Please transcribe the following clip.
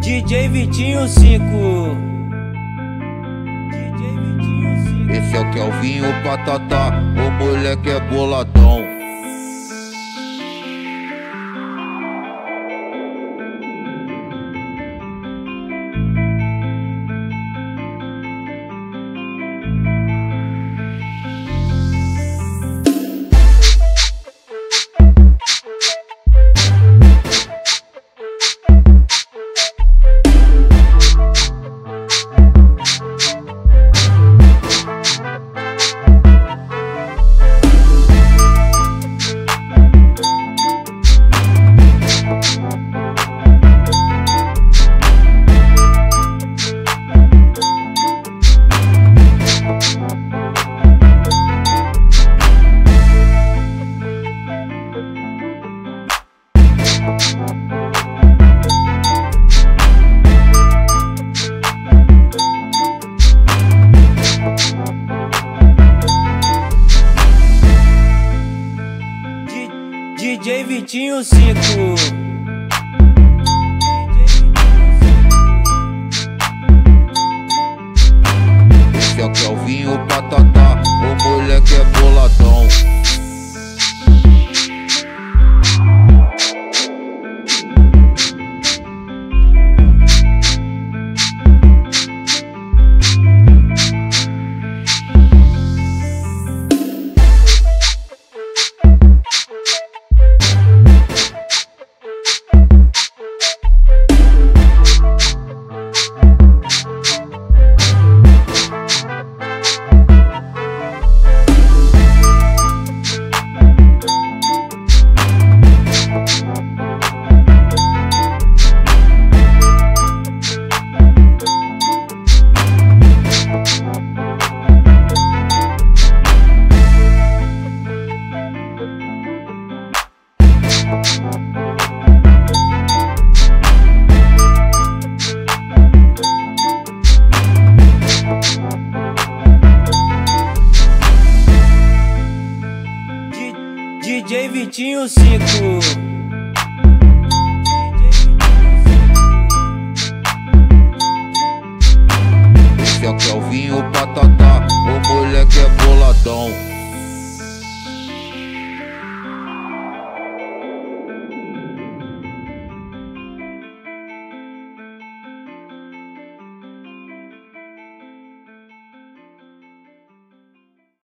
DJ Vitinho 5 DJ Vitinho 5 Esse é o Kelvinho Patatá, o moleque é boladão. DJ Vitinho 5 Esse é o Kelvinho Patatá, o moleque é boladão. DJ Vitinho 5